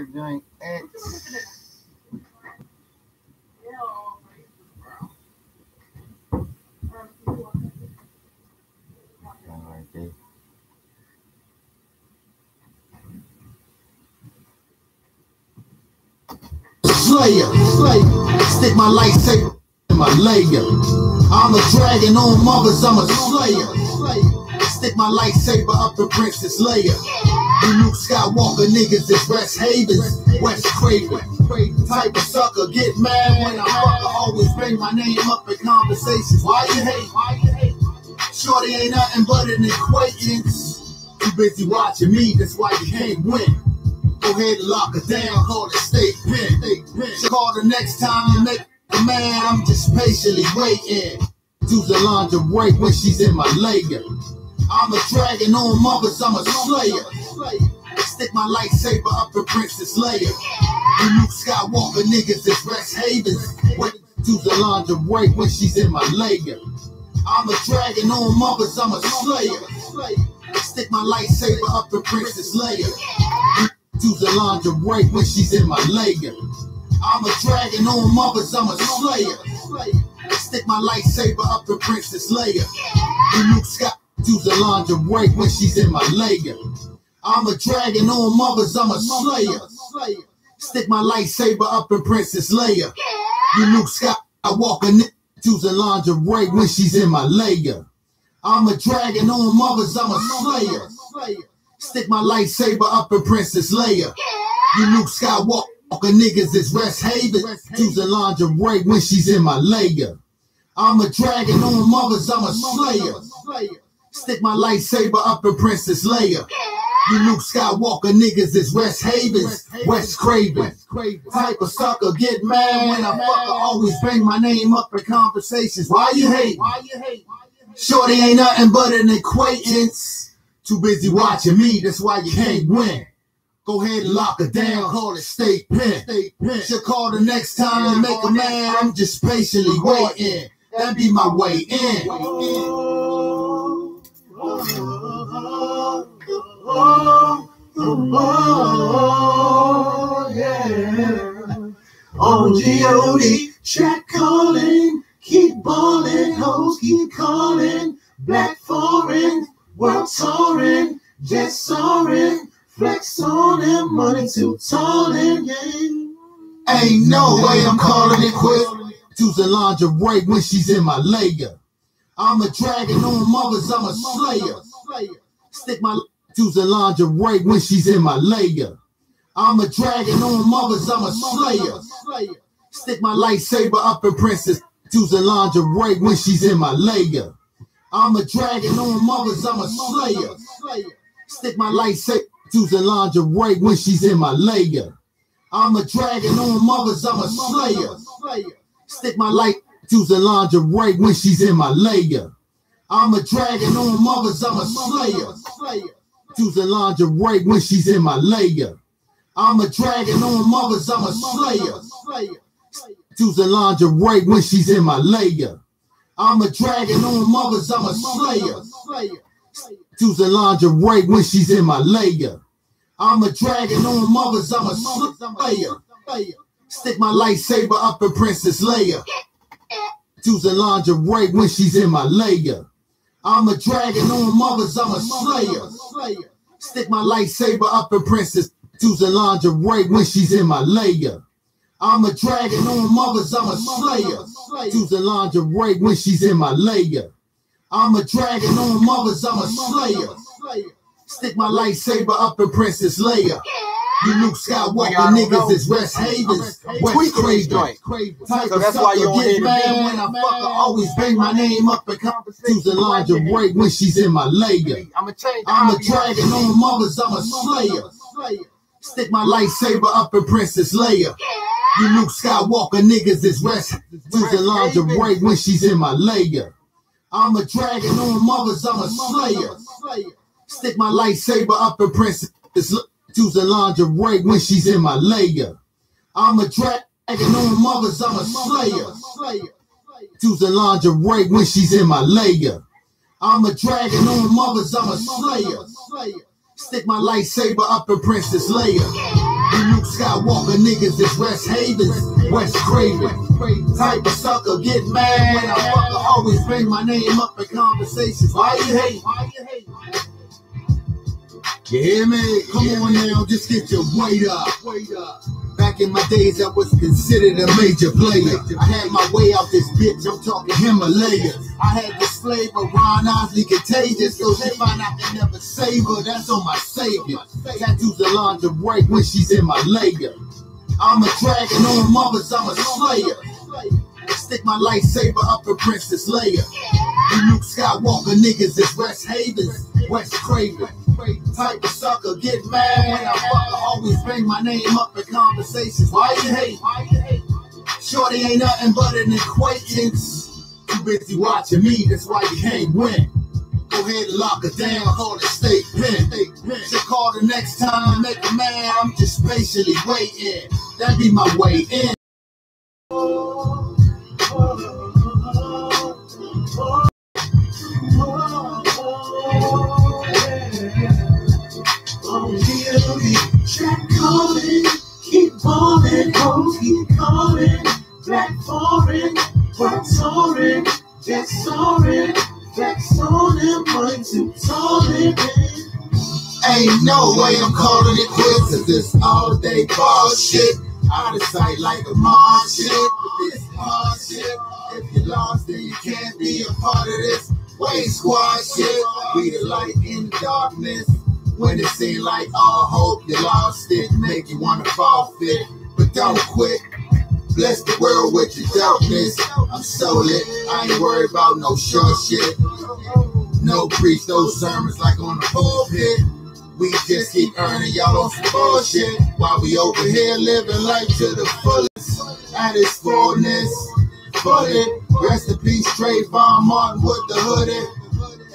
That joint X. Slayer, Slayer, stick my lightsaber in my layer. I'm a dragon on mothers, I'm a slayer. Slayer, stick my lightsaber up the Princess Leia. You Luke Skywalker niggas is West Havens, Wes Craven. Type of sucker, get mad when I fucker. Always bring my name up in conversations. Why you hate? Why you? Shorty ain't nothing but an acquaintance. Too busy watching me, that's why you can't win. Go ahead and lock her down, call it state pen. She call the next time you make a man, I'm just patiently waiting. Do the lingerie when she's in my layer. I'm a dragon on mothers, I'm a slayer. Stick my lightsaber up in Princess Leia. You Luke Skywalker niggas is West Havens. Wait to the lingerie when she's in my layer. I'm a dragon on mothers, I'm a slayer. Stick my lightsaber up in Princess Leia. To the lingerie when she's in my layer. I'm a dragon on mothers, I'm a slayer. Stick my lightsaber up in Princess Leia. You Luke Scott to the lingerie when she's in my layer. I'm a dragon on mothers, I'm a slayer. Stick my lightsaber up in Princess Leia. You Luke Scott, I walk a nigga to the lingerie when she's in my layer. I'm a dragon on mothers, I'm a slayer. Stick my lightsaber up in Princess Leia. You Luke Skywalker niggas is West Haven. To the lingerie when she's in my layer. I'm a dragon on mothers, I'm a slayer. Stick my lightsaber up in Princess Leia. You Luke Skywalker niggas is West Havens, Wes Craven. Type of sucker get mad when I fucker always bring my name up in conversations. Why you hate? Why you hate? Shorty ain't nothing but an acquaintance. Too busy watching me, that's why you can't win. Go ahead and lock her down, call it state pen. She'll call the next time and make a man. I'm just patiently waiting. That be my way in. Oh, oh, yeah. On G-O-D, track calling, keep balling, hoes keep calling, black foreign, world touring, jet soaring, flex on them, money too tall and game. Ain't no way I'm calling it quit. The lingerie when she's in my layer. I'm a dragon on mothers, I'm a slayer. Stick my the lingerie when she's in my layer. I'm a dragon on mothers, I'm a slayer. Stick my lightsaber up in Princess the lingerie when she's in my layer. I'm a dragon on mothers, I'm a slayer. Stick my lightsaber the lingerie when she's in my layer. I'm a dragon on mothers, I'm a slayer. Stick my light the lingerie when she's in my layer. I'm a dragon on mothers, I'm a slayer. The lingerie when she's in my layer. I'm a dragon on mothers, I'm a slayer. The lingerie when she's in my layer. I'm a dragon on mothers, I'm a slayer. The lingerie when she's in my layer. I'm a dragon on mothers, I'm a slayer. Stick my lightsaber up in Princess Leia. The lingerie when she's in my layer. I'm a dragon on mothers, I'm a slayer. Stick my lightsaber up in Princess the lingerie when she's in my layer. I'm a dragon on mothers, I'm a slayer. The lingerie when she's in my layer. I'm a dragon on mothers, I'm a slayer. Stick my lightsaber up in Princess Leia. You Luke Skywalker niggas know. is West Havens, Tweak joint. Type So that's why you sucker don't hear get mad when I fucker always bang my name up in the lingerie when she's in my layer. I'ma change the I'm a dragon on mothers, I'm a slayer. Stick my lightsaber up in Princess Leia. You Luke Skywalker niggas is West to the lingerie when she's in my layer. I'm a dragon on mothers, I'm a slayer. Stick my lightsaber up in Princess to the lingerie when she's in my layer. I'm a dragon on mothers, I'm a slayer. The lingerie when she's in my layer. I'm a dragon on mothers, I'm a slayer. Stick my lightsaber up in Princess Leia. You Luke Skywalker niggas is West Havens, Wes Craven. Type of sucker get mad when I fucker always bring my name up in conversations. Why you hate? You hear me? Come on now, just get your weight up. Weight up. Back in my days, I was considered a major player. I had my way out this bitch, I'm talking Himalayas. I had this flavor, Ron Osley contagious, so she find I can never save her. That's on my savior. Tattoos of lingerie when she's in my layer. I'm a dragon on mothers, I'm a slayer. Stick my lightsaber up in Princess Leia. You Luke Skywalker niggas is West Havens, Wes Craven. Type of sucker get mad when I fucker always bring my name up in conversations. Why you hate? Why you hate? Shorty ain't nothing but an acquaintance. Too busy watching me, that's why you can't win. Go ahead and lock it down, call it state pen. Should call the next time, make a man. I'm just patiently waiting. That'd be my way in. Ain't no way I'm calling it quits. Cause this all day bullshit. Out of sight like a Martian. With this hard shit. If you lost, then you can't be a part of this. Way squad shit. We the light in the darkness. When it seemed like all hope, you lost it. Make you wanna fall fit. But don't quit. Bless the world with your darkness. I'm so lit. I ain't worried about no short shit. No preach those sermons like on the pulpit. We just keep earning y'all on some bullshit while we over here living life to the fullest at its fullness. Fully, rest in peace, Trayvon Martin with the hoodie.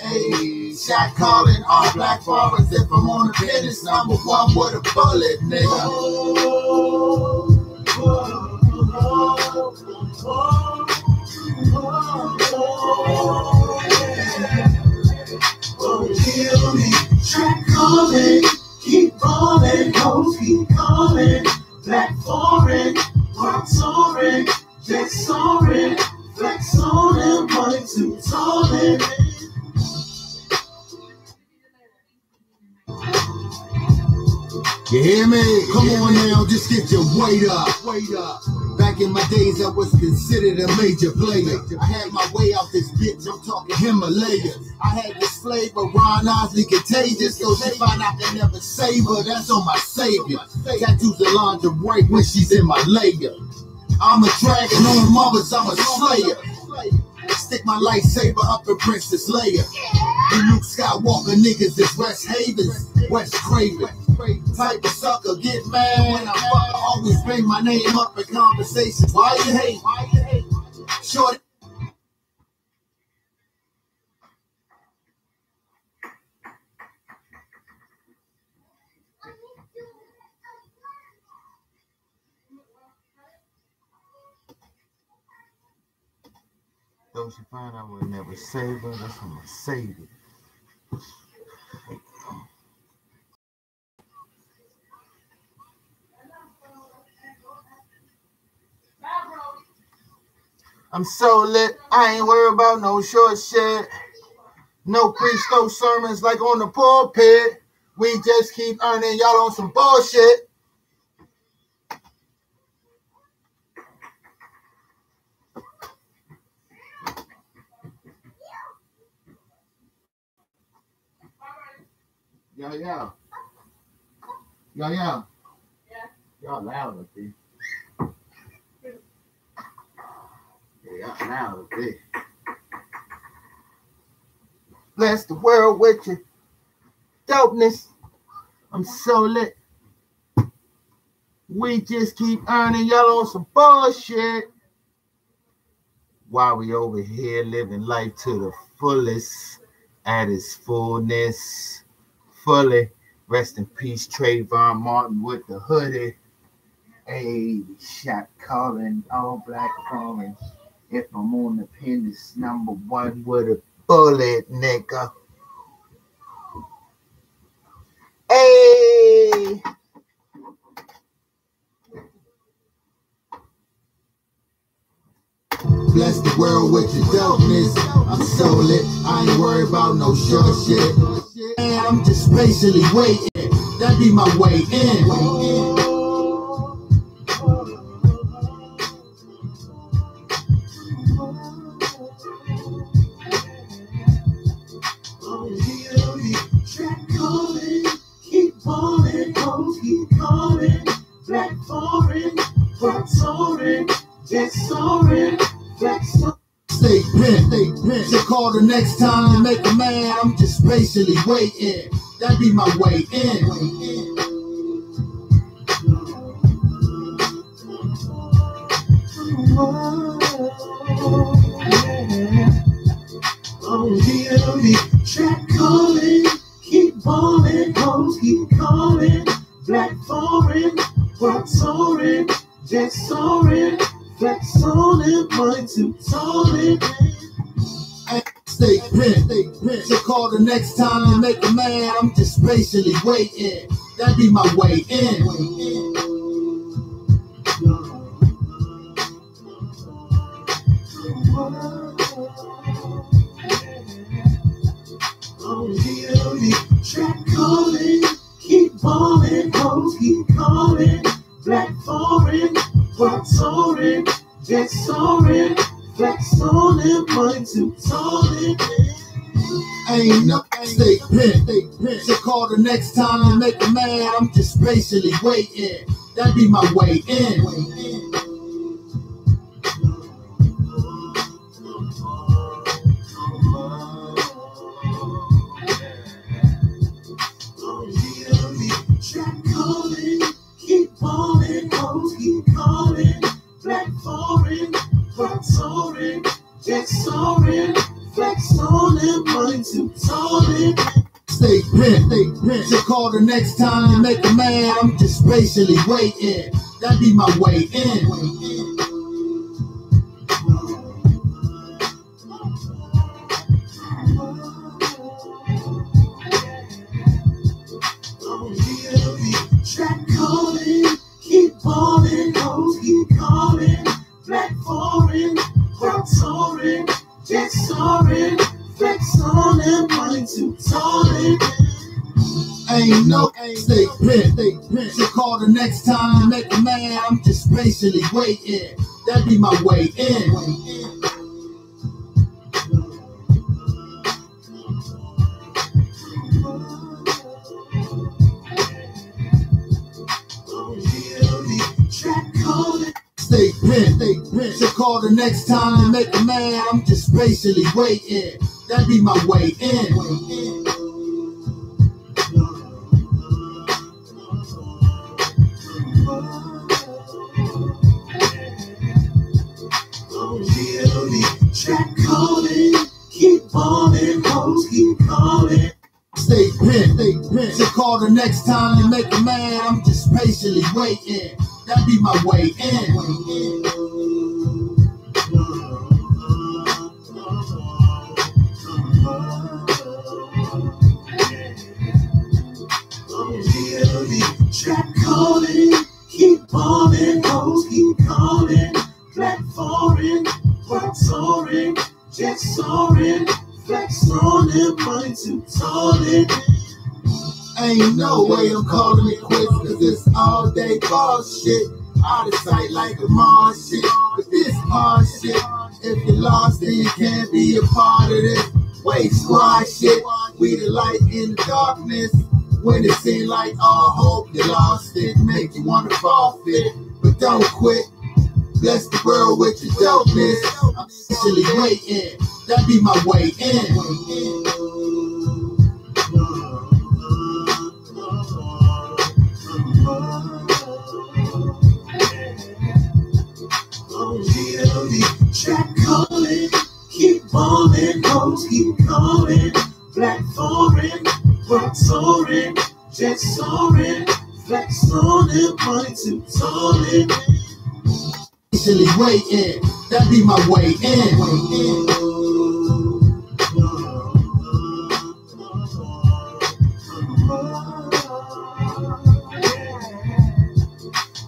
Hey, shot calling all black farmers. If I'm on the it's number one with a bullet, nigga. Oh, Track calling, keep balling, hoes keep calling. Black foreign, white soaring, jet soaring, flex on them, money too tall living. You hear me? Come on now, just get your weight up. Weight up. Back in my days, I was considered a major player. I had my way out this bitch, I'm talking Himalayas. I had this flavor, Ron Osley contagious, so she find I can never save her. That's on my savior. Tattoos of lingerie when she's in my layer. I'm a dragon on mothers, I'm a slayer. Stick my lightsaber up in Princess Leia. You Luke Skywalker niggas is West Havens, Wes Craven. Type of sucker get mad when I fucker always bring my name up in conversations. Why you hate? Why you hate? Shorty. Though she find I would never save her, that's when I save it. I'm so lit, I ain't worried about no short shit. No preach, no sermons like on the pulpit. We just keep earning y'all on some bullshit. Yo, yo. Yo, yo. Y'all loud up. Up there. Bless the world with your dopeness. I'm so lit. We just keep earning y'all on some bullshit. While we over here living life to the fullest at its fullness. Fully. Rest in peace, Trayvon Martin with the hoodie. A shot calling all black calling. If I'm on the penis number one with a bullet, nigga. Hey! Bless the world with your darkness. I'm solid. I ain't worried about no sure shit. And I'm just patiently waiting. That be my way in. Way in. Call the next time to make a man, I'm just patiently waiting. That be my way in. Oh, next time to make a man, I'm just patiently waiting. That'd be my way in. Oh, keep keep calling, black soaring, jet soaring, it. Ain't no stay pent. Call the next time to make a mad. I'm just patiently waiting. That'd be my way in. Soaring, flex on it, call the next time to make a man, I'm just patiently waiting. That be my way in. Soaring, flex on it, mind too tall. Ain't no stay pent. To call the next time make a man, I'm just patiently waiting. That be my way in. Stay pent, stay pent. To call the next time make a man, I'm just patiently waiting. That be my way in. Call the next time to make a man, I'm just patiently waiting. That be my way in. Oh, track calling, keep balling, hoes keep calling, black foreign, rock soaring, jet soaring, flex on it, mind too tall it. Ain't no way I'm calling it quits, cause it's all day bullshit. Out of sight like a Mars shit. But this hard shit, if you're lost, then you can't be a part of this. Wait, squad shit. We the light in the darkness. When it seems like all hope you lost it, make you wanna forfeit. But don't quit. Bless the world with your dopeness. I'm actually waiting. That be my way in. Keep balling, hoes keep calling, black foreign, rock soaring, jet soaring, flex on it, mind too tall it. Actually waiting. That be my way in.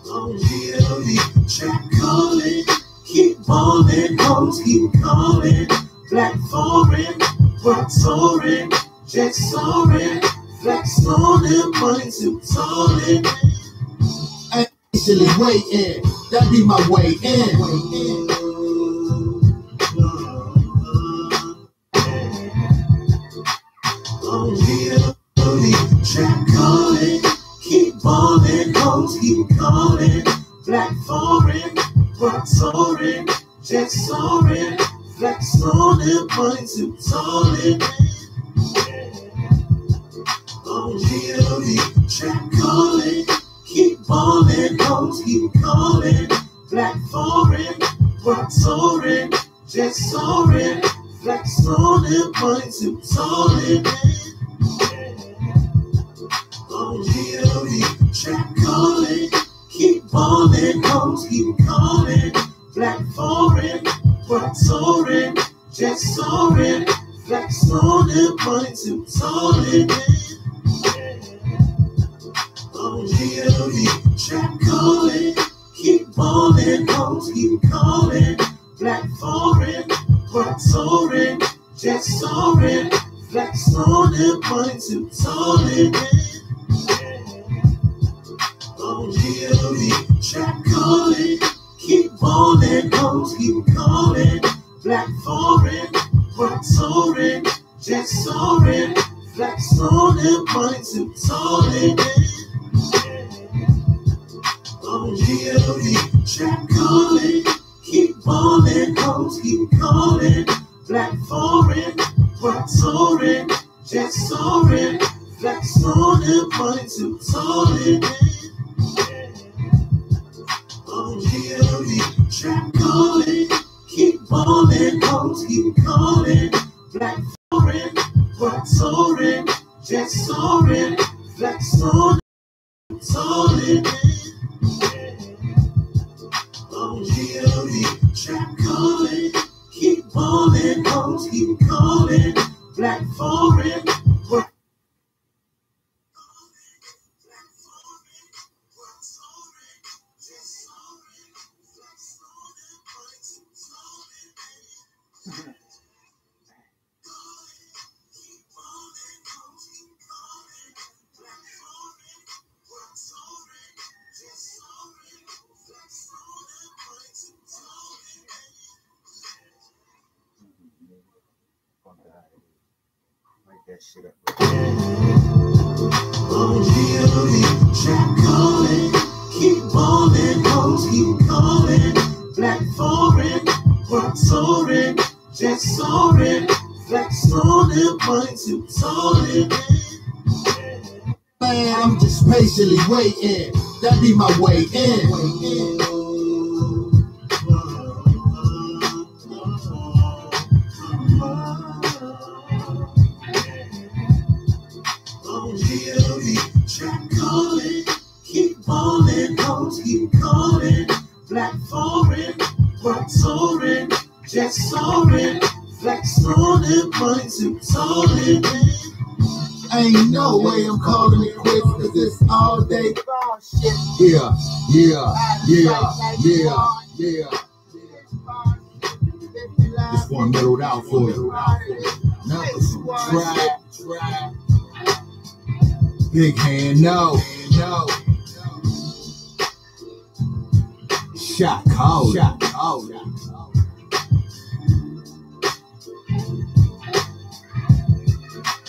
Oh, yeah, track calling, keep ballin', hoes keep calling. Black foreign, work soaring, jet soaring, flex them, money too tallin'. Patiently waiting, that be my way in. Yeah, booty, trap calling, keep ballin', hoes keep calling. Black foreign, work soaring, jet soaring, flex on them, money too tallin'. Oh, yeah, trap calling, keep ballin', hoes keep calling. Black foreign, work soaring, jet soaring, flex on them, money too tallin'. Oh, yeah, trap calling, keep ballin', hoes keep calling. Black foreign, work soaring, jet soaring, flex on them, money too tallin'. Oh, yeah, trap calling, keep ballin', hoes keep calling. Black foreign, work soaring, jet soaring, flex on them, money tallin'. Oh, yeah, calling, keep ballin', hoes keep calling. Black foreign, work soaring, jet soaring, flex on them, money too tallin'. Oh, yeah, trap calling, keep ballin', hoes keep calling. Black foreign, work soaring, jet soaring, flex on keep ballin', keep calling. Black foreign, jet soaring, flex on them, money too tallin'. Man, I'm just patiently waiting, that be my way in. Oh, keep ballin', hoes keep calling. Black foreign, work soaring, jet soaring, flex on them, money too tallin'. Ain't no way I'm calling it quits, cause it's all day. Yeah, yeah, yeah, yeah, yeah. This one middled out for you. Some trap, trap. Big hand, no, no. Shot call, shot call.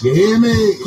You hear me?